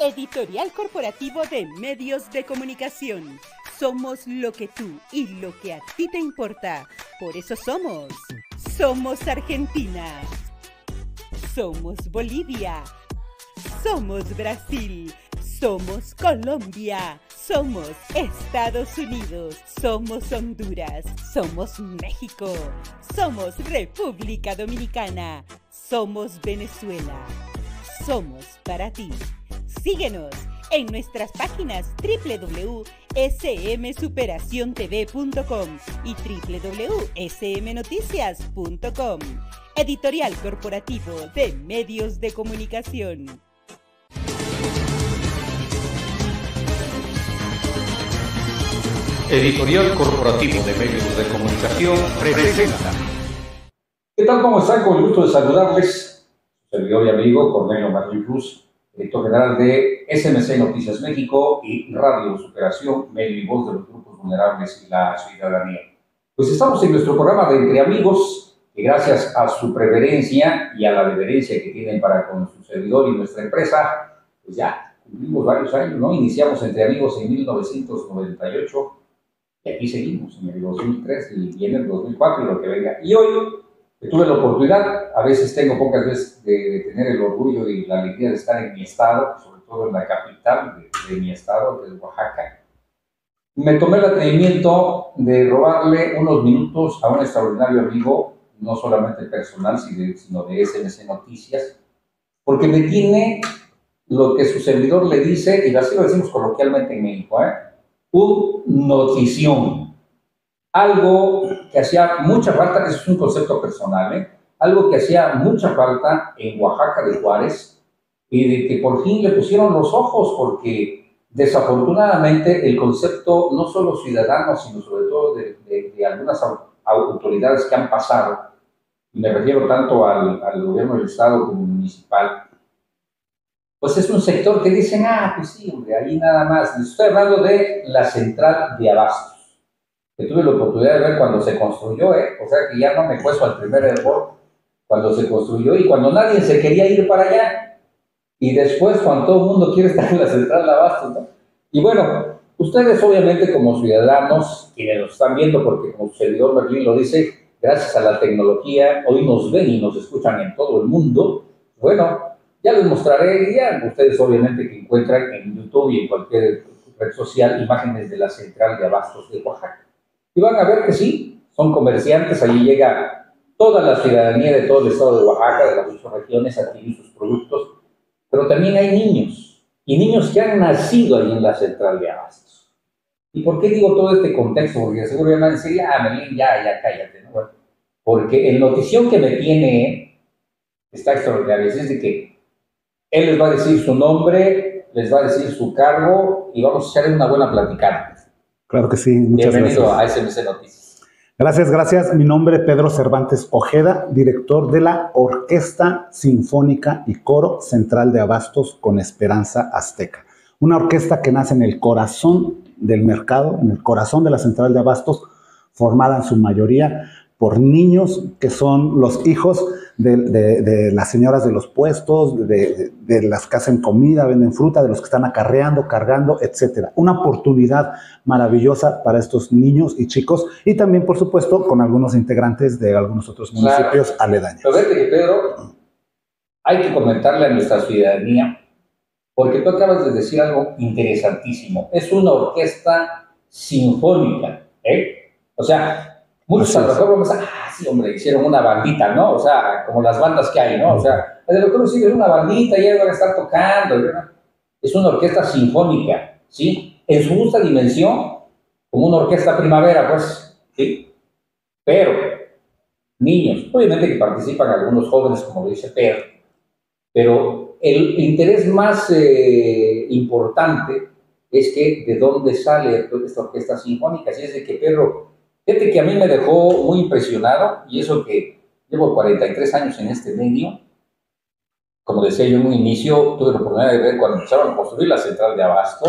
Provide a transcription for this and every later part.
Editorial Corporativo de Medios de Comunicación. Somos lo que tú y lo que a ti te importa. Por eso somos. Somos Argentina. Somos Bolivia. Somos Brasil. Somos Colombia. Somos Estados Unidos. Somos Honduras. Somos México. Somos República Dominicana. Somos Venezuela. Somos para ti. Síguenos en nuestras páginas www.smsuperaciontv.com y www.smnoticias.com. Editorial Corporativo de Medios de Comunicación. Editorial Corporativo de Medios de Comunicación presenta. ¿Qué tal? ¿Cómo están? Con el gusto de saludarles. Servidor y amigo Cornelio Martín Cruz director general de SMC Noticias México y Radio Superación, medio y voz de los grupos vulnerables y la ciudadanía. Pues estamos en nuestro programa de Entre Amigos, que gracias a su preferencia y a la deferencia que tienen para con su servidor y nuestra empresa, pues ya cumplimos varios años, ¿no? Iniciamos Entre Amigos en 1998 y aquí seguimos en el 2003 y viene el 2004 y lo que venga. Y hoy tuve la oportunidad, a veces tengo pocas veces, de, tener el orgullo y la alegría de estar en mi estado, sobre todo en la capital de, mi estado, que Oaxaca. Me tomé el atrevimiento de robarle unos minutos a un extraordinario amigo, no solamente personal, sino de SMC Noticias, porque me tiene lo que su servidor le dice, y así lo decimos coloquialmente en México, ¿eh? un notición algo que hacía mucha falta, que es un concepto personal, ¿eh? algo que hacía mucha falta en Oaxaca de Juárez y de que por fin le pusieron los ojos porque desafortunadamente el concepto no solo ciudadano, sino sobre todo de, algunas autoridades que han pasado, y me refiero tanto al, gobierno del Estado como municipal, pues es un sector que dicen, ah, pues sí, hombre, ahí nada más. estoy hablando de la central de abastos que tuve la oportunidad de ver cuando se construyó, ¿eh? o sea que ya no me puesto al primer error, cuando se construyó y cuando nadie se quería ir para allá, y después cuando todo el mundo quiere estar en la central de Abastos, ¿no? Y bueno, ustedes obviamente como ciudadanos, quienes nos están viendo, porque como su servidor Berlín lo dice, gracias a la tecnología, hoy nos ven y nos escuchan en todo el mundo, bueno, ya les mostraré, ya ustedes obviamente que encuentran en YouTube y en cualquier red social imágenes de la central de Abastos de Oaxaca. Y van a ver que sí, son comerciantes, allí llega toda la ciudadanía de todo el estado de Oaxaca, de las ocho regiones, a adquirir sus productos, pero también hay niños, y niños que han nacido ahí en la central de abastos. ¿Y por qué digo todo este contexto? Porque seguro van a decir, ah, ya, ya, cállate, ¿no? porque el notición que me tiene está extraordinario, es de que él les va a decir su nombre, les va a decir su cargo, y vamos a echar una buena platicada. Claro que sí, muchas Bienvenido gracias. a SMC Noticias. Gracias, gracias. Mi nombre es Pedro Cervantes Ojeda, director de la Orquesta Sinfónica y Coro Central de Abastos con Esperanza Azteca. Una orquesta que nace en el corazón del mercado, en el corazón de la Central de Abastos, formada en su mayoría por niños que son los hijos de, las señoras de los puestos, de, las que hacen comida, venden fruta, de los que están acarreando, cargando, etc. Una oportunidad maravillosa para estos niños y chicos y también, por supuesto, con algunos integrantes de algunos otros municipios aledaños. Pero que, Pedro, hay que comentarle a nuestra ciudadanía, porque tú acabas de decir algo interesantísimo. Es una orquesta sinfónica, ¿eh? O sea, Muchos a lo mejor vamos a, ah, sí, hombre, hicieron una bandita, ¿no? O sea, como las bandas que hay, ¿no? O sea, a lo mejor sí, es una bandita y ahí van a estar tocando. ¿no? Es una orquesta sinfónica, ¿sí? En su justa dimensión, como una orquesta primavera, pues, ¿sí? Pero, niños, obviamente que participan algunos jóvenes, como lo dice Pedro, pero el interés más eh, importante es que de dónde sale esta orquesta sinfónica, si es de que Pedro Fíjate que a mí me dejó muy impresionado, y eso que llevo 43 años en este medio, como decía yo en un inicio, tuve la oportunidad de ver cuando empezaron a construir la central de Abasto,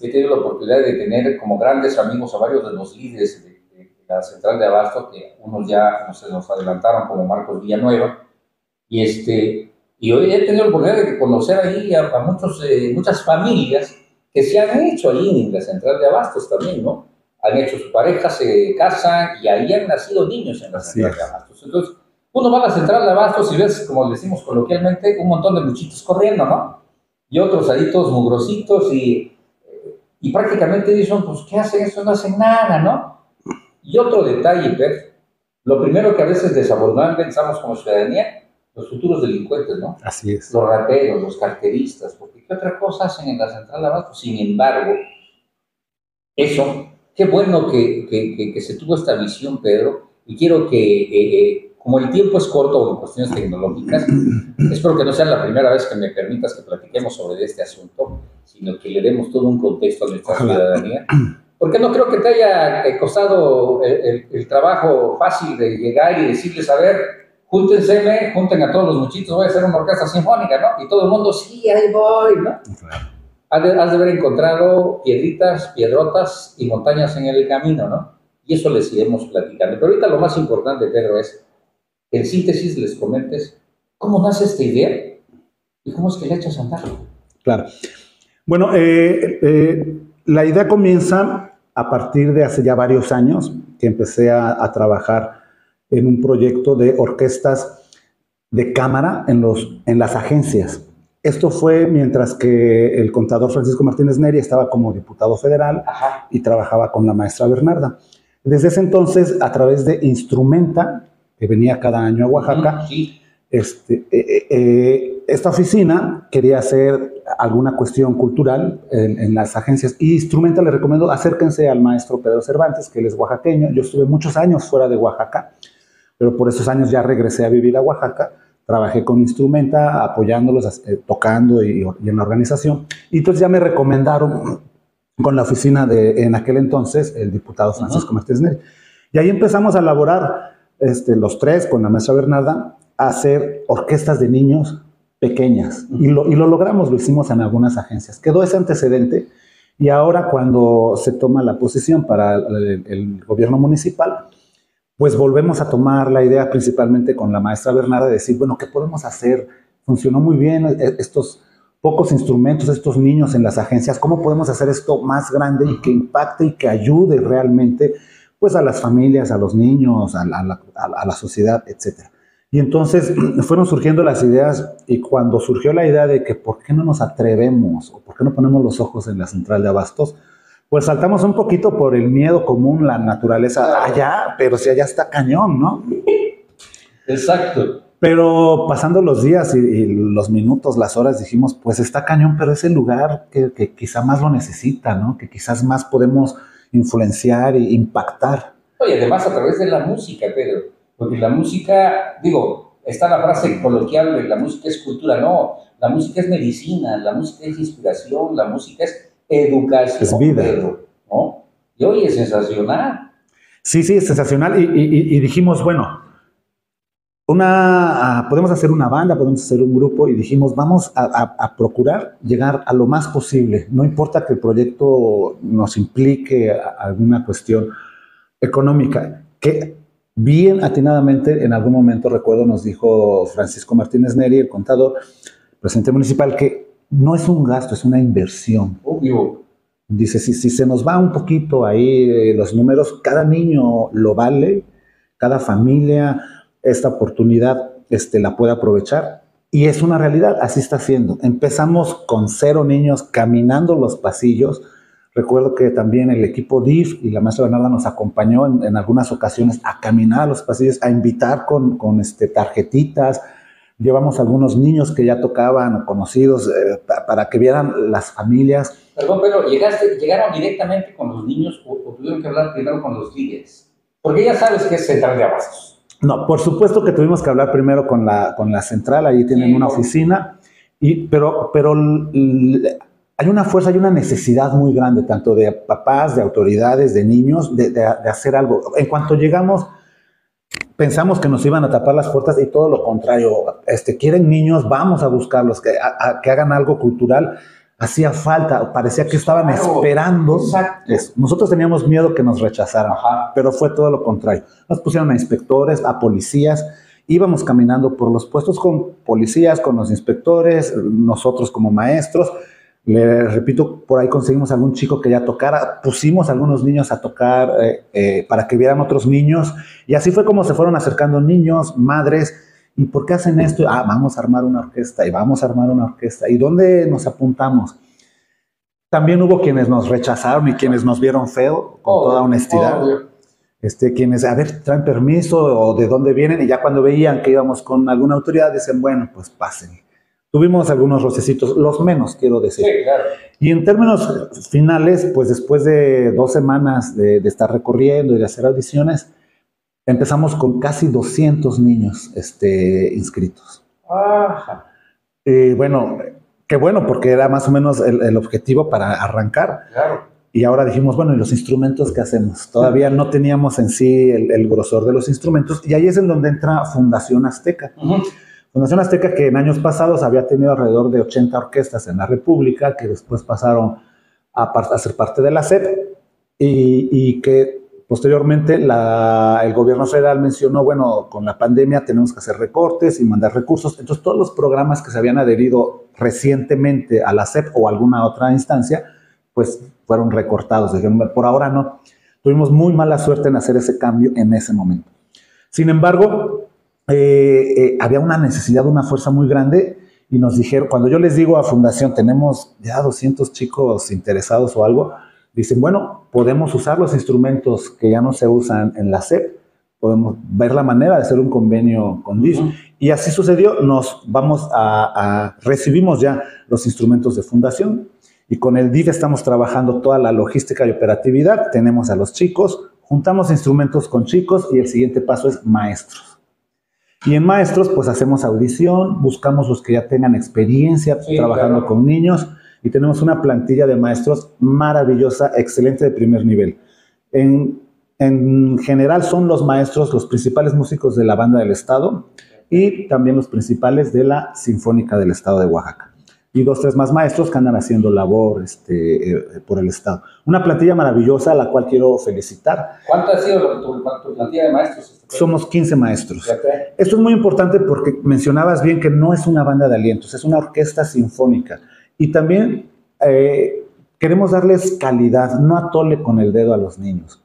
he tenido la oportunidad de tener como grandes amigos a varios de los líderes de, la central de Abasto, que unos ya no se nos adelantaron, como Marcos Villanueva, y, este, Y hoy he tenido la oportunidad de conocer ahí a, muchos, eh, muchas familias que se han hecho ahí en la central de Abastos también, ¿no? Han hecho su pareja, se casan y ahí han nacido niños en la central de Abastos. Entonces, uno va a la central de Abastos y ves, como decimos coloquialmente, un montón de muchitos corriendo, ¿no? Y otros ahí todos mugrositos y, y prácticamente dicen, pues, ¿qué hacen? Eso no hacen nada, ¿no? Y otro detalle, Per, lo primero que a veces desafortunadamente pensamos como ciudadanía, los futuros delincuentes, ¿no? Así es. Los rateros, los carteristas, porque ¿qué otra cosa hacen en la central de abasto? Sin embargo, eso, qué bueno que, que, que, se tuvo esta visión, Pedro, y quiero que, eh, eh, como el tiempo es corto en cuestiones tecnológicas, espero que no sea la primera vez que me permitas que platiquemos sobre este asunto, sino que le demos todo un contexto a nuestra ciudadanía. Porque no creo que te haya eh, costado el, el trabajo fácil de llegar y decirles, a ver, júntense, junten a todos los muchitos, voy a hacer una orquesta sinfónica, ¿no? Y todo el mundo, sí, ahí voy, ¿no? Has de, haber encontrado piedritas, piedrotas y montañas en el camino, ¿no? Y eso les iremos platicando. Pero ahorita lo más importante, Pedro, es que en síntesis les comentes cómo nace esta idea y cómo es que le echas a andar. Claro. Bueno, eh, eh, la idea comienza a partir de hace ya varios años que empecé a, a trabajar en un proyecto de orquestas de cámara en, los, en las agencias. Esto fue mientras que el contador Francisco Martínez Neri estaba como diputado federal y trabajaba con la maestra Bernarda. Desde ese entonces, a través de Instrumenta, que venía cada año a Oaxaca, este, eh, eh, eh, esta oficina quería hacer alguna cuestión cultural en, en, las agencias y Instrumenta le recomiendo acérquense al maestro Pedro Cervantes, que él es oaxaqueño. Yo estuve muchos años fuera de Oaxaca pero por esos años ya regresé a vivir a Oaxaca, trabajé con Instrumenta, apoyándolos, eh, tocando y, en la organización, y entonces ya me recomendaron con la oficina de, en aquel entonces, el diputado Francisco Martínez Neri. Y ahí empezamos a elaborar, este, los tres, con la maestra Bernarda, a hacer orquestas de niños pequeñas. y, lo, y lo logramos, lo hicimos en algunas agencias. Quedó ese antecedente y ahora cuando se toma la posición para el, el gobierno municipal, pues volvemos a tomar la idea principalmente con la maestra Bernarda de decir, bueno, ¿qué podemos hacer? Funcionó muy bien e-, estos pocos instrumentos, estos niños en las agencias, ¿cómo podemos hacer esto más grande y que impacte y que ayude realmente pues a las familias, a los niños, a la, a la sociedad, etcétera? Y entonces fueron surgiendo las ideas y cuando surgió la idea de que por qué no nos atrevemos o por qué no ponemos los ojos en la central de abastos, pues saltamos un poquito por el miedo común, la naturaleza allá, pero si allá está cañón, ¿no? Exacto. Pero pasando los días y, los minutos, las horas, dijimos, pues está cañón, pero es el lugar que, quizá más lo necesita, ¿no? Que quizás más podemos influenciar e impactar. Oye, además a través de la música, Pedro, porque la música, digo, está la frase coloquial, la música es cultura, no, la música es medicina, la música es inspiración, la música es educación. Es vida. ¿no? Y hoy es sensacional. Sí, sí, es sensacional. Y, dijimos, bueno, una, ah, podemos hacer una banda, podemos hacer un grupo y dijimos, vamos a, procurar llegar a lo más posible. No importa que el proyecto nos implique alguna cuestión económica, que bien atinadamente en algún momento, recuerdo, nos dijo Francisco Martínez Neri, el contador, presidente municipal, que no es un gasto, es una inversión. Obvio. Dice, si, si se nos va un poquito ahí eh, los números, cada niño lo vale, cada familia esta oportunidad este, la puede aprovechar. Y es una realidad, así está siendo. Empezamos con cero niños caminando los pasillos. Recuerdo que también el equipo DIF y la maestra Bernarda nos acompañó en, algunas ocasiones a caminar a los pasillos, a invitar con, con este, tarjetitas, Llevamos algunos niños que ya tocaban o conocidos eh, para que vieran las familias. Perdón, pero ¿llegaste, ¿llegaron directamente con los niños o, tuvieron que hablar primero con los líderes? Porque ya sabes que es central de abastos. No, por supuesto que tuvimos que hablar primero con la, con la central, ahí tienen una oficina, y, pero, pero hay una fuerza, hay una necesidad muy grande, tanto de papás, de autoridades, de niños, de, de hacer algo. En cuanto llegamos pensamos que nos iban a tapar las puertas y todo lo contrario. Este, quieren niños, vamos a buscarlos, que, que hagan algo cultural. Hacía falta, parecía que estaban esperando. Eso. Nosotros teníamos miedo que nos rechazaran, pero fue todo lo contrario. Nos pusieron a inspectores, a policías, íbamos caminando por los puestos con policías, con los inspectores, nosotros como maestros. Le repito, por ahí conseguimos algún chico que ya tocara, pusimos a algunos niños a tocar eh, eh, para que vieran otros niños y así fue como se fueron acercando niños, madres. ¿Y por qué hacen esto? Ah, vamos a armar una orquesta y vamos a armar una orquesta. ¿Y dónde nos apuntamos? También hubo quienes nos rechazaron y quienes nos vieron feo, con toda honestidad. Este, quienes, a ver, traen permiso o de dónde vienen y ya cuando veían que íbamos con alguna autoridad, dicen, bueno, pues pasen. Tuvimos algunos rocecitos, los menos, quiero decir. Sí, claro. Y en términos finales, pues después de dos semanas de, de estar recorriendo y de hacer audiciones, empezamos con casi 200 niños este, inscritos. Ajá. Y bueno, qué bueno, porque era más o menos el, el objetivo para arrancar. Claro. Y ahora dijimos, bueno, ¿y los instrumentos qué hacemos? Todavía no teníamos en sí el, el grosor de los instrumentos. Y ahí es en donde entra Fundación Azteca. Fundación Azteca, que en años pasados había tenido alrededor de 80 orquestas en la República, que después pasaron a, par- ser parte de la SEP, y, que posteriormente el gobierno federal mencionó, bueno, con la pandemia tenemos que hacer recortes y mandar recursos. Entonces, todos los programas que se habían adherido recientemente a la SEP o alguna otra instancia, pues fueron recortados. Dijeron, por ahora no. Tuvimos muy mala suerte en hacer ese cambio en ese momento. Sin embargo, eh, eh, había una necesidad, una fuerza muy grande y nos dijeron, cuando yo les digo a Fundación, tenemos ya 200 chicos interesados o algo, dicen, bueno, podemos usar los instrumentos que ya no se usan en la SEP, podemos ver la manera de hacer un convenio con DIS. Ujú. Y así sucedió, nos vamos a, a- recibimos ya los instrumentos de Fundación y con el DIF estamos trabajando toda la logística y operatividad, tenemos a los chicos, juntamos instrumentos con chicos y el siguiente paso es maestros. Y en maestros, pues hacemos audición, buscamos los que ya tengan experiencia Sí, trabajando claro. con niños y tenemos una plantilla de maestros maravillosa, excelente de primer nivel. En, en general son los maestros los principales músicos de la banda del Estado y también los principales de la Sinfónica del Estado de Oaxaca. Y dos, tres más maestros que andan haciendo labor este, eh, por el Estado. Una plantilla maravillosa a la cual quiero felicitar. ¿Cuánto ha sido tu, tu plantilla de maestros? Somos 15 maestros. Esto es muy importante porque mencionabas bien que no es una banda de alientos, es una orquesta sinfónica. Y también eh, queremos darles calidad, no atole con el dedo a los niños.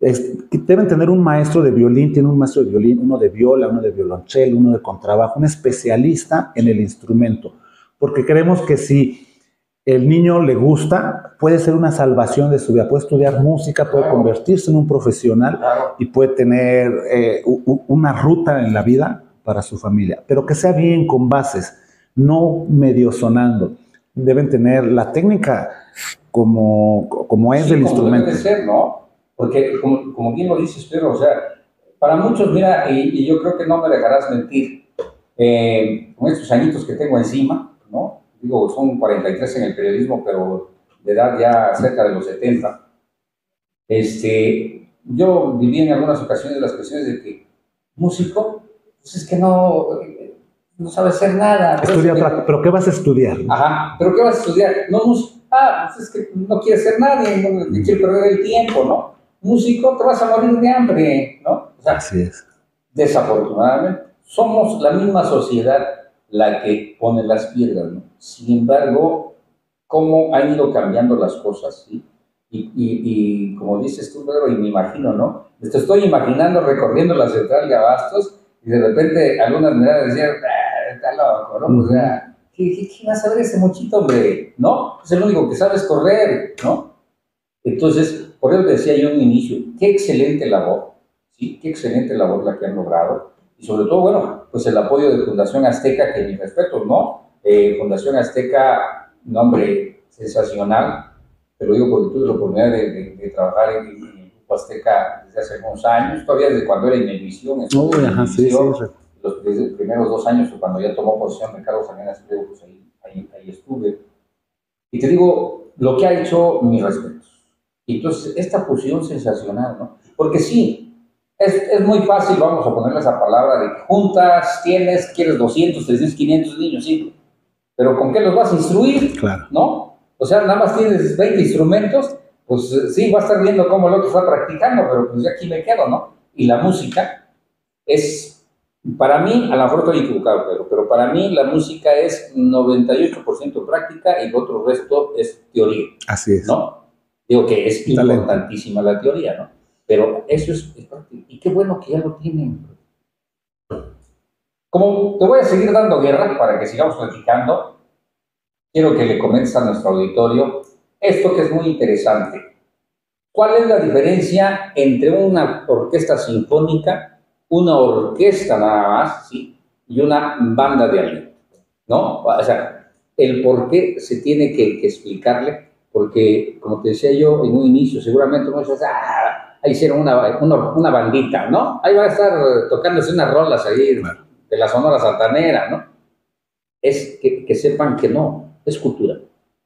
Es- deben tener un maestro de violín, tiene un maestro de violín, uno de viola, uno de violonchelo, uno de contrabajo, un especialista en el instrumento. Porque creemos que si el niño le gusta, puede ser una salvación de su vida, puede estudiar música, puede convertirse en un profesional y puede tener eh, una ruta en la vida para su familia, pero que sea bien con bases, no medio sonando. Deben tener la técnica como, como es Sí, del como instrumento. debe de ser, ¿no? Porque, como, como bien lo dices, Pedro, o sea, para muchos, mira, y, y yo creo que no me dejarás mentir, eh, con estos añitos que tengo encima, ¿no? Digo, son 43 en el periodismo, pero de edad ya cerca de los 70. Este, yo viví en algunas ocasiones las cuestiones de que músico, pues es que no, no sabe hacer nada. Estudia otra- pero ¿qué vas a estudiar? Ajá, pero ¿qué vas a estudiar? No, mus- ah, pues es que no quiere ser nadie, no, no quiere perder el tiempo, ¿no? Músico, te vas a morir de hambre, ¿no? O sea, Así es. desafortunadamente, somos la misma sociedad la que pone las piedras, ¿no? Sin embargo, cómo han ido cambiando las cosas, ¿sí? Y, y, y como dices tú, Pedro, y me imagino, ¿no? Te estoy imaginando recorriendo la central de Abastos y de repente algunas a decir, ah, está loco, ¿no? O sea, ¿qué, qué, qué va a saber ese muchito, hombre? ¿No? Es el único que sabe es correr, ¿no? Entonces, por eso decía yo en un inicio, qué excelente labor, ¿sí? Qué excelente labor la que han logrado. Y sobre todo, bueno, pues el apoyo de Fundación Azteca, que mi respeto, ¿no? Eh, Fundación Azteca, nombre sensacional, te lo digo porque tuve la oportunidad de, de- de trabajar en, en el Grupo Azteca desde hace algunos años, todavía desde cuando era Uy, en ajá, sí, sí. Los desde los primeros dos años, cuando ya tomó posición Ricardo Salinas Pliego, pues ahí, ahí, ahí estuve. Y te digo, lo que ha hecho, mis respetos. Y entonces, esta fusión sensacional, ¿no? Porque sí, es, es muy fácil, vamos a ponerle esa palabra de juntas, tienes, quieres 200, 300, 500 niños, sí. Pero ¿con qué los vas a instruir? Claro. ¿No? O sea, nada más tienes 20 instrumentos, pues eh, sí, va a estar viendo cómo el otro está practicando, pero pues ya aquí me quedo, ¿no? Y la música es Para mí, a lo mejor estoy equivocado, pero, pero para mí la música es 98% práctica y el otro resto es teoría. Así es. ¿No? Digo que es importantísima la teoría, ¿no? Pero eso es, es práctico. Y qué bueno que ya lo tienen. Como te voy a seguir dando guerra para que sigamos platicando, quiero que le comentes a nuestro auditorio esto que es muy interesante. ¿Cuál es la diferencia entre una orquesta sinfónica, una orquesta nada más, ¿sí? y una banda de aliento? ¿No? O sea, el por qué se tiene que, que explicarle, porque, como te decía yo en un inicio, seguramente muchos, ah, ahí hicieron una, una, una bandita, ¿no? Ahí va a estar tocándose unas rolas ahí Claro. de la Sonora Santanera, ¿no? Es que, que sepan que no, es cultura,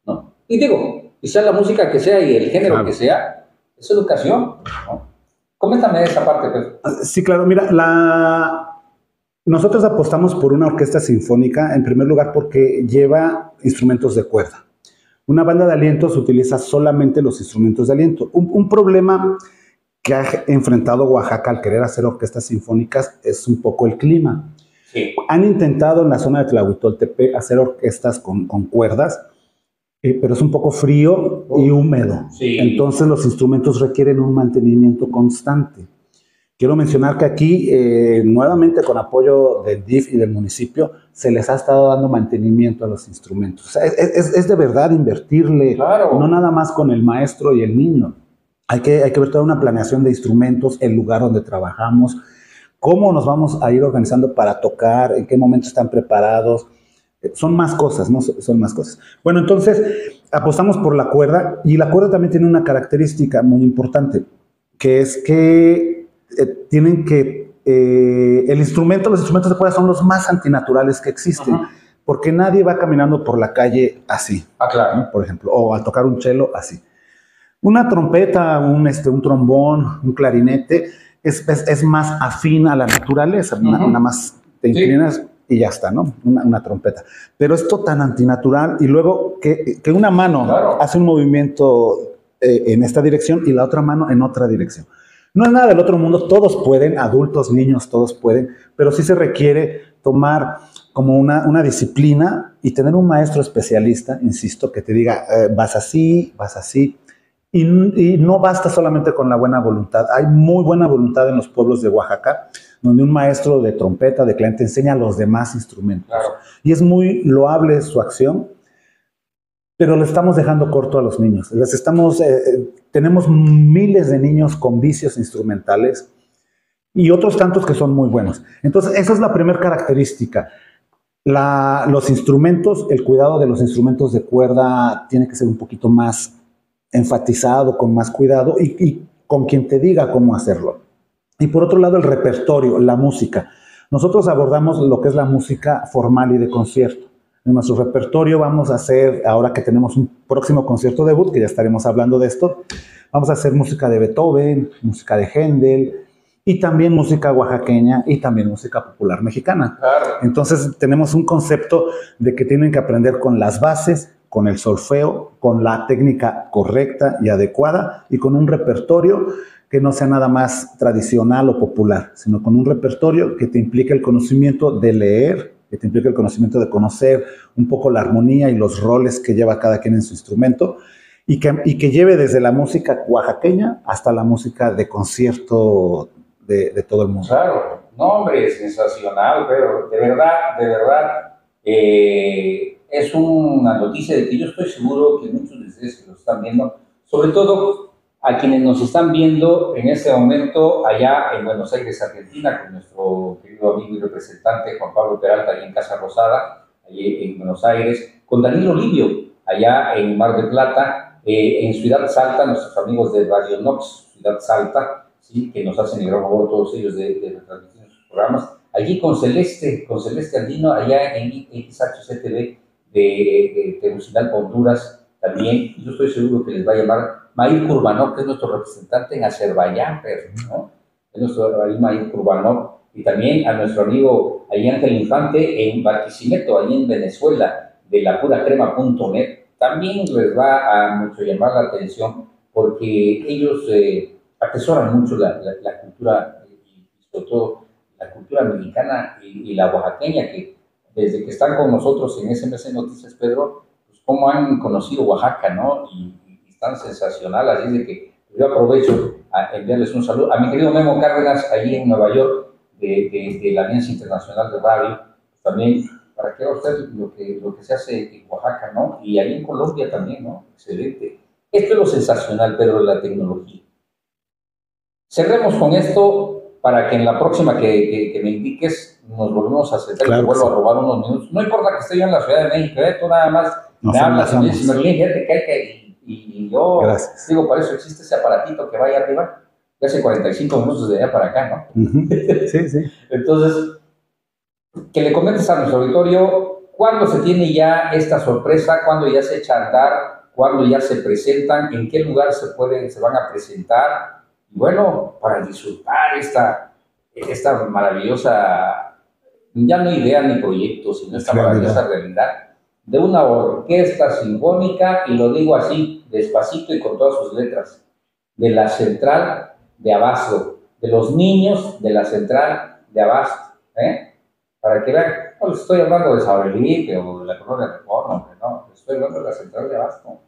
¿no? Y digo, quizá la música que sea y el género Claro. que sea, es educación, ¿no? Coméntame esa parte, Pedro. Sí, claro, mira, la... nosotros apostamos por una orquesta sinfónica, en primer lugar porque lleva instrumentos de cuerda. Una banda de alientos utiliza solamente los instrumentos de aliento. Un, un problema que ha enfrentado Oaxaca al querer hacer orquestas sinfónicas es un poco el clima. Sí. Han intentado en la zona de Tlahuitoltepe hacer orquestas con, con cuerdas, eh, pero es un poco frío y húmedo. Sí. Entonces los instrumentos requieren un mantenimiento constante. Quiero mencionar que aquí, eh, nuevamente con apoyo del DIF y del municipio, se les ha estado dando mantenimiento a los instrumentos. O sea, es, es- es de verdad invertirle, Claro. no nada más con el maestro y el niño. Hay que, hay que ver toda una planeación de instrumentos, el lugar donde trabajamos, cómo nos vamos a ir organizando para tocar, en qué momento están preparados. Eh, Son más cosas, ¿no? Son más cosas. Bueno, entonces apostamos por la cuerda y la cuerda también tiene una característica muy importante, que es que eh, tienen que, eh, el instrumento, los instrumentos de cuerda son los más antinaturales que existen, Ajá. porque nadie va caminando por la calle así. Ah, claro. ¿no? por ejemplo, o al tocar un cello así. Una trompeta, un, este, un trombón, un clarinete, es, es, es más afín a la naturaleza, na- Ujú. nada más te Sí. inclinas y ya está, ¿no? Una, una trompeta. Pero esto tan antinatural y luego que, que una mano Claro. hace un movimiento eh, en esta dirección y la otra mano en otra dirección. No es nada del otro mundo, todos pueden, adultos, niños, todos pueden, pero sí se requiere tomar como una, una disciplina y tener un maestro especialista, insisto, que te diga, eh, vas así, vas así. Y, y no basta solamente con la buena voluntad. Hay muy buena voluntad en los pueblos de Oaxaca, donde un maestro de trompeta, de clarinete, enseña a los demás instrumentos. Claro. Y es muy loable su acción, pero le estamos dejando corto a los niños. Les estamos, eh, eh, tenemos miles de niños con vicios instrumentales y otros tantos que son muy buenos. Entonces, esa es la primera característica. La- los instrumentos, el cuidado de los instrumentos de cuerda tiene que ser un poquito más enfatizado, con más cuidado y, y con quien te diga cómo hacerlo. Y por otro lado, el repertorio, la música. Nosotros abordamos lo que es la música formal y de concierto. En nuestro repertorio vamos a hacer, ahora que tenemos un próximo concierto debut, que ya estaremos hablando de esto, vamos a hacer música de Beethoven, música de Händel y también música oaxaqueña y también música popular mexicana. Claro. Entonces tenemos un concepto de que tienen que aprender con las bases, con el solfeo, con la técnica correcta y adecuada y con un repertorio que no sea nada más tradicional o popular, sino con un repertorio que te implique el conocimiento de leer, que te implique el conocimiento de conocer un poco la armonía y los roles que lleva cada quien en su instrumento y que, y que lleve desde la música oaxaqueña hasta la música de concierto de, de todo el mundo. Claro, no hombre, sensacional, pero de verdad, de verdad, eh, es una noticia de que yo estoy seguro que muchos de ustedes que lo están viendo, sobre todo a quienes nos están viendo en este momento allá en Buenos Aires, Argentina, con nuestro querido amigo y representante Juan Pablo Peralta, allí en Casa Rosada, allí en Buenos Aires, con Danilo Livio, allá en Mar del Plata, eh, en Ciudad Salta, nuestros amigos de Radio Nox, Ciudad Salta, ¿sí? que nos hacen el gran favor todos ellos de, de retransmitir sus programas. Allí con Celeste, con Celeste Andino, allá en XHCTV de, Tegucigalpa, Honduras, también. Yo estoy seguro que les va a llamar Mair Kurbanov, que es nuestro representante en Azerbaiyán, ¿no? Es nuestro ahí Mair Kurbanov. Y también a nuestro amigo ahí Ángel Infante en Barquisimeto, allí en Venezuela, de la puracrema.net. También les va a mucho llamar la atención porque ellos... Eh, atesoran mucho la, la, la cultura y sobre todo la cultura mexicana y, y, la oaxaqueña, que desde que están con nosotros en SMS Noticias, Pedro, pues cómo han conocido Oaxaca, ¿no? Y, y están sensacional, así de que yo aprovecho a enviarles un saludo a mi querido Memo Cárdenas, allí en Nueva York, de, la Alianza Internacional de Radio, también para que usted lo que, lo que se hace en Oaxaca, ¿no? Y ahí en Colombia también, ¿no? Excelente. Esto es lo sensacional, Pedro, de la tecnología. Cerremos con esto para que en la próxima que, que, me indiques nos volvemos a sentar claro y vuelvo a robar unos minutos. No importa que esté yo en la Ciudad de México, ¿eh? tú nada más nos me hablas y me dices, fíjate que hay que... Y, y yo Gracias. digo, por eso existe ese aparatito que vaya arriba, que hace 45 minutos de allá para acá, ¿no? Uh -huh. Sí, sí. Entonces, que le comentes a nuestro auditorio cuándo se tiene ya esta sorpresa, cuándo ya se echa a andar, cuándo ya se presentan, en qué lugar se pueden, se van a presentar, bueno, para disfrutar esta, esta maravillosa, ya no idea ni proyecto, sino esta realidad. maravillosa realidad de una orquesta sinfónica, y lo digo así, despacito y con todas sus letras, de la central de Abasto, de los niños de la central de Abasto, ¿eh? para que vean, no les estoy hablando de Sabelique o de la colonia Reforma, no, estoy hablando de la central de Abasto,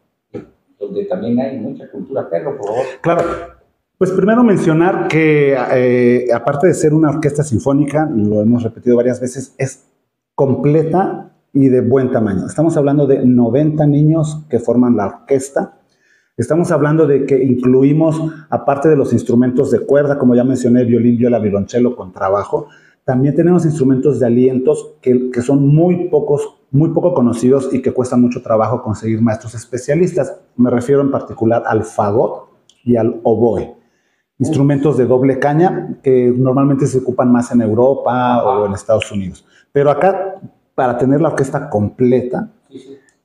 donde también hay mucha cultura perro, por favor. Claro. Pues primero mencionar que eh, aparte de ser una orquesta sinfónica, lo hemos repetido varias veces, es completa y de buen tamaño. Estamos hablando de 90 niños que forman la orquesta. Estamos hablando de que incluimos, aparte de los instrumentos de cuerda, como ya mencioné, violín, viola, violonchelo con trabajo, también tenemos instrumentos de alientos que, que, son muy pocos, muy poco conocidos y que cuesta mucho trabajo conseguir maestros especialistas. Me refiero en particular al fagot y al oboe. Instrumentos de doble caña que normalmente se ocupan más en Europa o en Estados Unidos. Pero acá, para tener la orquesta completa,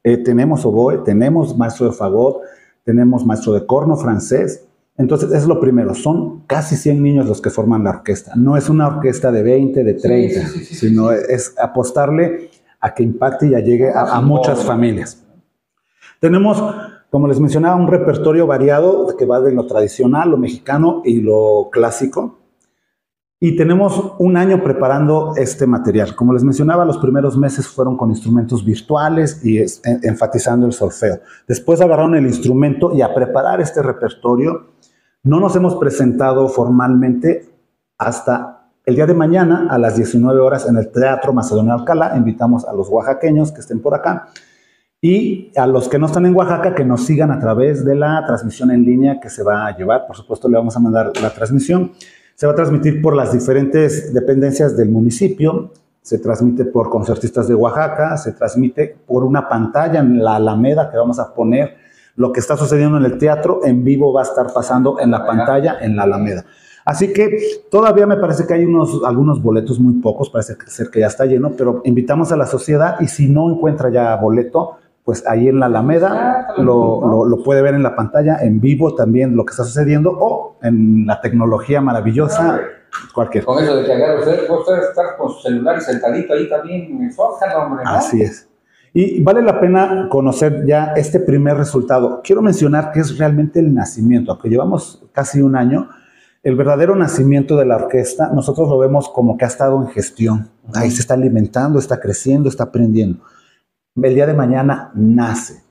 eh, tenemos oboe, tenemos maestro de fagot, tenemos maestro de corno francés, entonces, es lo primero, son casi 100 niños los que forman la orquesta. No es una orquesta de 20, de 30, sí, sí, sí, sino es apostarle a que impacte y ya llegue a, a muchas familias. Tenemos, como les mencionaba, un repertorio variado que va de lo tradicional, lo mexicano y lo clásico. Y tenemos un año preparando este material. Como les mencionaba, los primeros meses fueron con instrumentos virtuales y en, enfatizando el solfeo. Después agarraron el instrumento y a preparar este repertorio no nos hemos presentado formalmente hasta el día de mañana a las 19 horas en el Teatro Macedonio Alcalá. Invitamos a los oaxaqueños que estén por acá y a los que no están en Oaxaca que nos sigan a través de la transmisión en línea que se va a llevar. Por supuesto, le vamos a mandar la transmisión. Se va a transmitir por las diferentes dependencias del municipio. Se transmite por concertistas de Oaxaca, se transmite por una pantalla en la Alameda que vamos a poner lo que está sucediendo en el teatro en vivo va a estar pasando en la pantalla en la Alameda. Así que todavía me parece que hay unos, algunos boletos muy pocos, parece ser que ya está lleno, pero invitamos a la sociedad y si no encuentra ya boleto, pues ahí en la Alameda lo, lo, lo, puede ver en la pantalla, en vivo también lo que está sucediendo o en la tecnología maravillosa, cualquier. Con eso de que agarre usted, puede estar con su celular sentadito ahí también en el hombre, ¿no? Así es. Y vale la pena conocer ya este primer resultado. Quiero mencionar que es realmente el nacimiento, aunque llevamos casi un año, el verdadero nacimiento de la orquesta, nosotros lo vemos como que ha estado en gestión. Ahí se está alimentando, está creciendo, está aprendiendo. El día de mañana nace.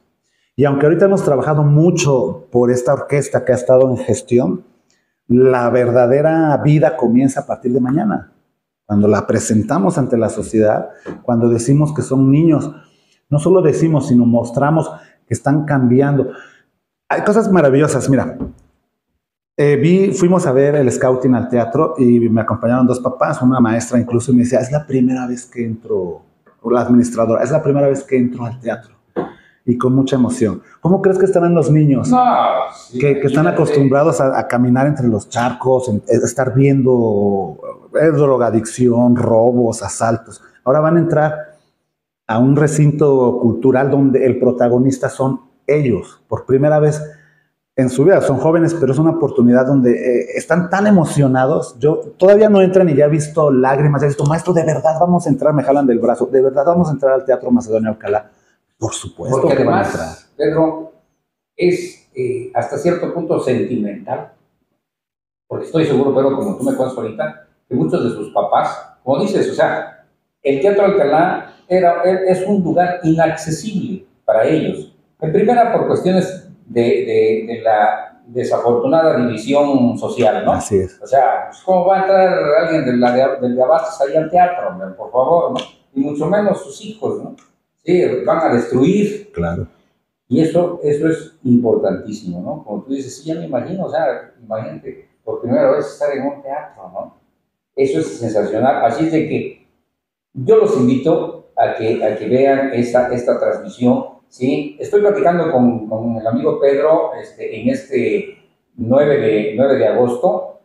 Y aunque ahorita hemos trabajado mucho por esta orquesta que ha estado en gestión, la verdadera vida comienza a partir de mañana. Cuando la presentamos ante la sociedad, cuando decimos que son niños no solo decimos, sino mostramos que están cambiando. Hay cosas maravillosas, mira. Eh, vi, fuimos a ver el scouting al teatro y me acompañaron dos papás, una maestra incluso, y me decía, es la primera vez que entro, la administradora, es la primera vez que entro al teatro. Y con mucha emoción. ¿Cómo crees que estarán los niños? No, sí, que, que, están acostumbrados a, a, caminar entre los charcos, a estar viendo eh, drogadicción, robos, asaltos. Ahora van a entrar a un recinto cultural donde el protagonista son ellos, por primera vez en su vida. Son jóvenes, pero es una oportunidad donde eh, están tan emocionados. Yo todavía no entran y ya he visto lágrimas, ya he visto, maestro, de verdad vamos a entrar, me jalan del brazo, de verdad vamos a entrar al Teatro Macedonio Alcalá. Por supuesto Porque que además, van a entrar. Pedro, es eh, hasta cierto punto sentimental. Porque estoy seguro, Pedro, como tú me cuentas ahorita, que muchos de sus papás, como dices, o sea, el Teatro Alcalá era, es un lugar inaccesible para ellos. En primera, por cuestiones de, de, de la desafortunada división social, ¿no? Así es. O sea, pues, ¿cómo va a entrar alguien de la de, del de Abastos ahí al teatro, hombre? por favor, ¿no? Y mucho menos sus hijos, ¿no? Sí, van a destruir. Claro. Y eso, eso es importantísimo, ¿no? Como tú dices, sí, ya me imagino, o sea, imagínate, por primera vez estar en un teatro, ¿no? Eso es sensacional. Así es de que yo los invito a que, a que vean esta, esta transmisión ¿sí? Estoy platicando con, con el amigo Pedro este, en este 9 de, 9 de agosto.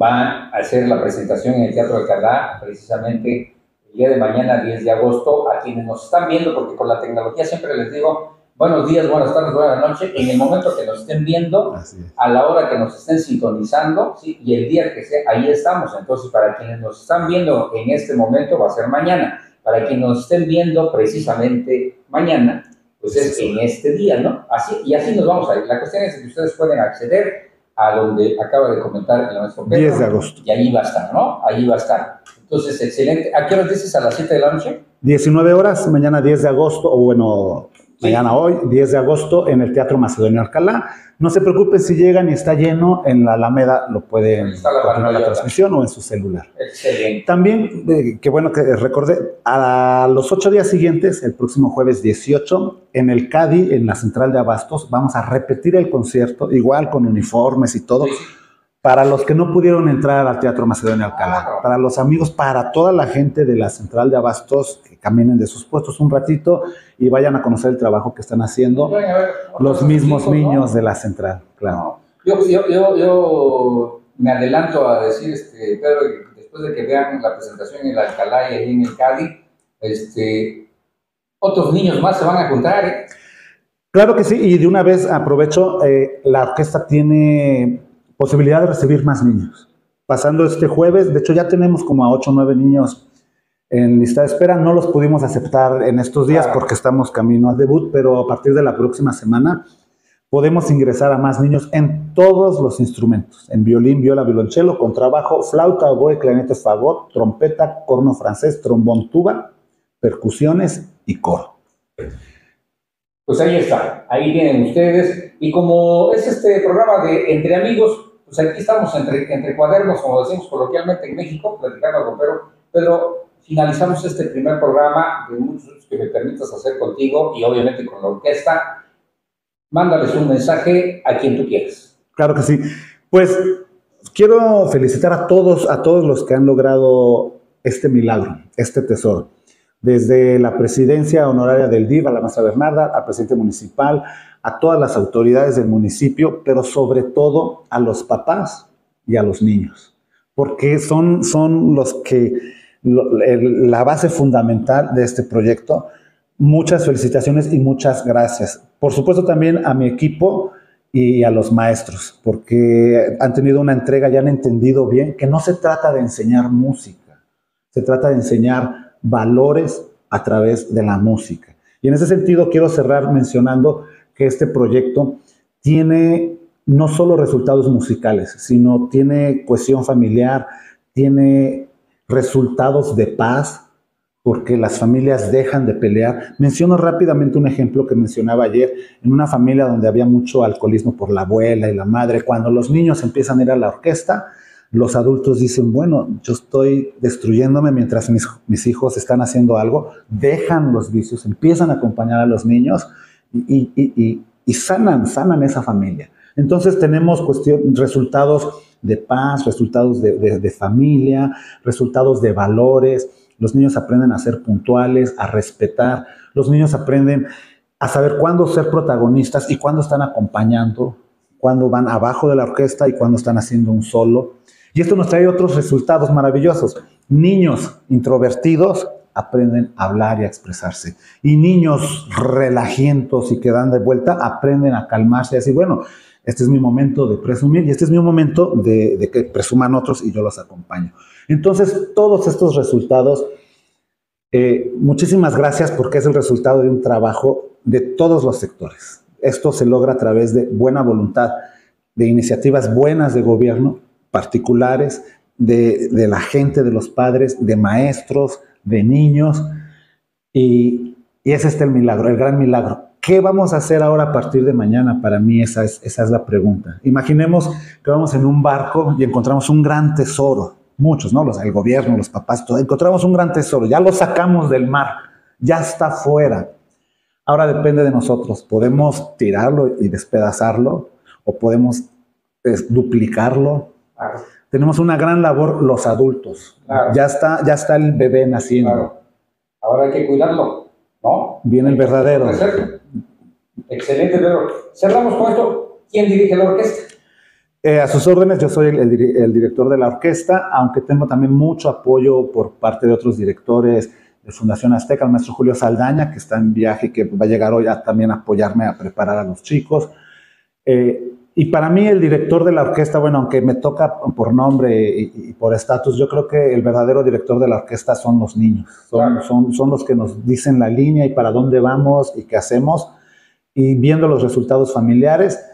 Va a hacer la presentación en el Teatro de Calá, precisamente el día de mañana, 10 de agosto, a quienes nos están viendo, porque con la tecnología siempre les digo buenos días, buenas tardes, buenas noches, en el momento que nos estén viendo, a la hora que nos estén sintonizando, ¿sí? y el día que sea, ahí estamos. Entonces, para quienes nos están viendo en este momento, va a ser mañana. Para quienes nos estén viendo precisamente mañana, pues es en este día, ¿no? Así, y así nos vamos a ir. La cuestión es que ustedes pueden acceder a donde acaba de comentar el maestro Pedro. 10 de agosto. Y ahí va a estar, ¿no? Ahí va a estar. Entonces, excelente. ¿A qué hora dices? ¿A las 7 de la noche? 19 horas, mañana 10 de agosto, o bueno, mañana hoy, 10 de agosto, en el Teatro Macedonio Alcalá. No se preocupen si llegan y está lleno, en la Alameda lo pueden continuar la transmisión o en su celular. Excelente. También, eh, qué bueno que recordé, a los ocho días siguientes, el próximo jueves 18, en el CADI, en la central de Abastos, vamos a repetir el concierto, igual con uniformes y todo. Sí. Para los que no pudieron entrar al Teatro Macedonio Alcalá, para los amigos, para toda la gente de la central de Abastos, que caminen de sus puestos un ratito y vayan a conocer el trabajo que están haciendo los mismos niños de la central, claro. Yo, yo, yo, yo me adelanto a decir, este, Pedro, que después de que vean la presentación en el Alcalá y ahí en el Cádiz, este, otros niños más se van a juntar, ¿eh? Claro que sí, y de una vez aprovecho, eh, la orquesta tiene posibilidad de recibir más niños. Pasando este jueves, de hecho ya tenemos como a 8 o 9 niños en lista de espera, no los pudimos aceptar en estos días porque estamos camino al debut, pero a partir de la próxima semana podemos ingresar a más niños en todos los instrumentos, en violín, viola, violonchelo, contrabajo, flauta, oboe, clarinete, fagot, trompeta, corno francés, trombón, tuba, percusiones y coro. Pues ahí está, ahí tienen ustedes. Y como es este programa de Entre Amigos, pues aquí estamos entre, entre cuadernos, como decimos coloquialmente en México, platicando con Pedro. Pedro, finalizamos este primer programa de muchos que me permitas hacer contigo y obviamente con la orquesta. Mándales un mensaje a quien tú quieras. Claro que sí. Pues quiero felicitar a todos, a todos los que han logrado este milagro, este tesoro. Desde la presidencia honoraria del DIV, a la maestra Bernarda, al presidente municipal, a todas las autoridades del municipio, pero sobre todo a los papás y a los niños, porque son, son los que, la base fundamental de este proyecto. Muchas felicitaciones y muchas gracias. Por supuesto también a mi equipo, y a los maestros, porque han tenido una entrega y han entendido bien que no se trata de enseñar música, se trata de enseñar valores a través de la música. Y en ese sentido quiero cerrar mencionando que este proyecto tiene no solo resultados musicales, sino tiene cohesión familiar, tiene resultados de paz, porque las familias dejan de pelear. Menciono rápidamente un ejemplo que mencionaba ayer, en una familia donde había mucho alcoholismo por la abuela y la madre, cuando los niños empiezan a ir a la orquesta, los adultos dicen, bueno, yo estoy destruyéndome mientras mis, mis hijos están haciendo algo, dejan los vicios, empiezan a acompañar a los niños y, y- y- y sanan, sanan esa familia. Entonces tenemos cuestión, resultados de paz, resultados de, de- de familia, resultados de valores. Los niños aprenden a ser puntuales, a respetar. Los niños aprenden a saber cuándo ser protagonistas y cuándo están acompañando, cuándo van abajo de la orquesta y cuándo están haciendo un solo. Y esto nos trae otros resultados maravillosos. Niños introvertidos aprenden a hablar y a expresarse. Y niños relajientos y que dan de vuelta aprenden a calmarse y decir, bueno, este es mi momento de presumir y este es mi momento de, que presuman otros y yo los acompaño. Entonces, todos estos resultados, eh, muchísimas gracias porque es el resultado de un trabajo de todos los sectores. Esto se logra a través de buena voluntad, de iniciativas buenas de gobierno, particulares, de la gente, de los padres, de maestros, de niños. Y, y ese es el milagro, el gran milagro. ¿Qué vamos a hacer ahora a partir de mañana? Para mí esa es, esa es la pregunta. Imaginemos que vamos en un barco y encontramos un gran tesoro. Muchos, ¿no? Los, el gobierno, los papás, todo. Encontramos un gran tesoro, ya lo sacamos del mar, ya está fuera. Ahora depende de nosotros. Podemos tirarlo y despedazarlo o podemos pues, duplicarlo. Tenemos una gran labor los adultos. Claro. Ya, está, ya está el bebé naciendo. claro. Ahora hay que cuidarlo, ¿no? Viene el verdadero. Excelente, Pedro. Cerramos con esto. ¿Quién dirige la orquesta? Eh, a sus órdenes, yo soy el, el diri- el director de la orquesta, aunque tengo también mucho apoyo por parte de otros directores de Fundación Azteca, el maestro Julio Saldaña, que está en viaje y que va a llegar hoy a también apoyarme a preparar a los chicos. Eh, y para mí el director de la orquesta, bueno, aunque me toca por nombre y, y por estatus, yo creo que el verdadero director de la orquesta son los niños, son, Claro. son, son los que nos dicen la línea y para dónde vamos y qué hacemos. Y viendo los resultados familiares,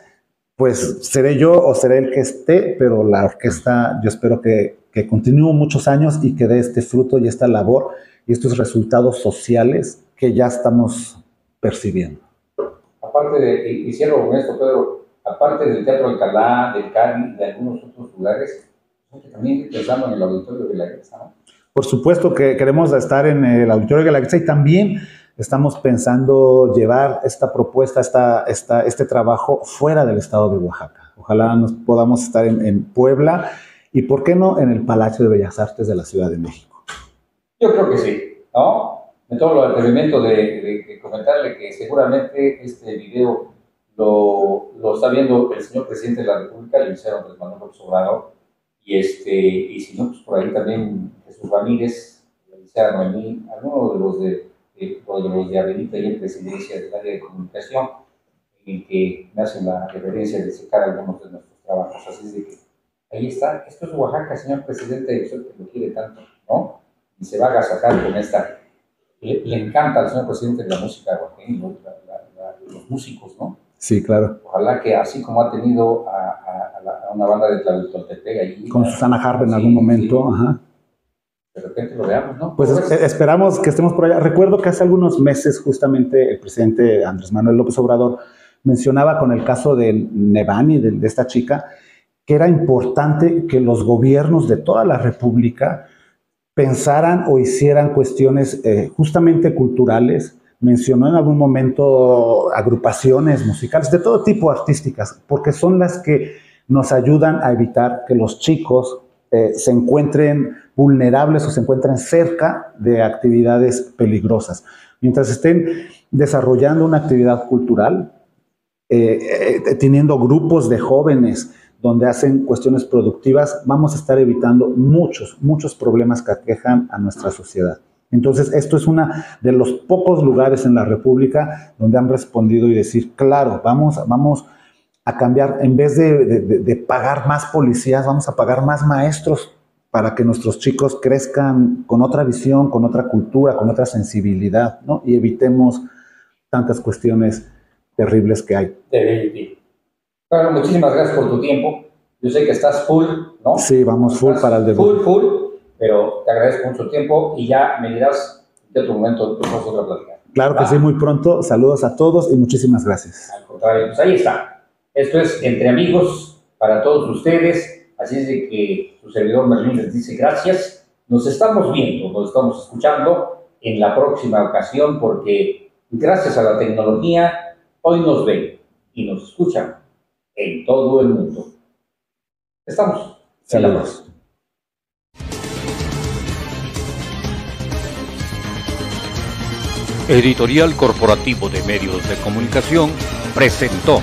pues seré yo o seré el que esté, pero la orquesta yo espero que, que continúe muchos años y que dé este fruto y esta labor y estos resultados sociales que ya estamos percibiendo. Aparte de, y, y cierro con esto, Pedro, aparte del Teatro Alcalá, del Cali y de algunos otros lugares, también pensando en el auditorio de la iglesia, ¿no? Por supuesto que queremos estar en el Auditorio de la Iglesia y también estamos pensando llevar esta propuesta, esta, esta, este trabajo fuera del estado de Oaxaca. Ojalá nos podamos estar en, en Puebla y, ¿por qué no, en el Palacio de Bellas Artes de la Ciudad de México? Yo creo que sí, ¿no? Me tomo el atrevimiento de, de- de comentarle que seguramente este video lo, lo está viendo el señor presidente de la República, el licenciado Andrés Manuel López Obrador, y, este, y si no, pues por ahí también Jesús Ramírez, el licenciado Noemí, algunos de los de, de, de los de Avenida y en presidencia del área de comunicación, en que me hacen la referencia de secar algunos de nuestros trabajos. Así es de que ahí está, esto es Oaxaca, señor presidente, usted que lo quiere tanto, ¿no? Y se va a agasajar con esta. Le, le encanta al señor presidente la música oaxaqueña, los músicos, ¿no? Sí, claro. Ojalá que así como ha tenido a, a- a la- a una banda de Tlaltoltepec allí. Con Susana Harp en Sí, algún momento. sí, Ajá. de repente lo veamos, ¿no? Pues es- esperamos que estemos por allá. Recuerdo que hace algunos meses justamente el presidente Andrés Manuel López Obrador mencionaba con el caso de Nevani, de, de esta chica, que era importante que los gobiernos de toda la República pensaran o hicieran cuestiones eh, justamente culturales. Mencionó en algún momento agrupaciones musicales de todo tipo artísticas, porque son las que nos ayudan a evitar que los chicos eh, se encuentren vulnerables o se encuentren cerca de actividades peligrosas. Mientras estén desarrollando una actividad cultural, eh, eh, teniendo grupos de jóvenes donde hacen cuestiones productivas, vamos a estar evitando muchos, muchos problemas que aquejan a nuestra sociedad. Entonces, esto es uno de los pocos lugares en la República donde han respondido y decir, claro, vamos, vamos a cambiar, en vez de, de, de pagar más policías, vamos a pagar más maestros para que nuestros chicos crezcan con otra visión, con otra cultura, con otra sensibilidad, ¿no? Y evitemos tantas cuestiones terribles que hay. Definitivo. Bueno, muchísimas gracias por tu tiempo. Yo sé que estás full, ¿no? Sí, vamos full Estás para el debut. Full, full, pero te agradezco mucho el tiempo y ya me dirás en otro momento tenemos otra plática. Claro que sí, muy pronto. Saludos a todos y muchísimas gracias. Al contrario, pues ahí está. Esto es Entre Amigos para todos ustedes. Así es de que su servidor Merlín les dice gracias. Nos estamos viendo, nos estamos escuchando en la próxima ocasión porque gracias a la tecnología hoy nos ven y nos escuchan en todo el mundo. Estamos. Saludos. Editorial Corporativo de Medios de Comunicación presentó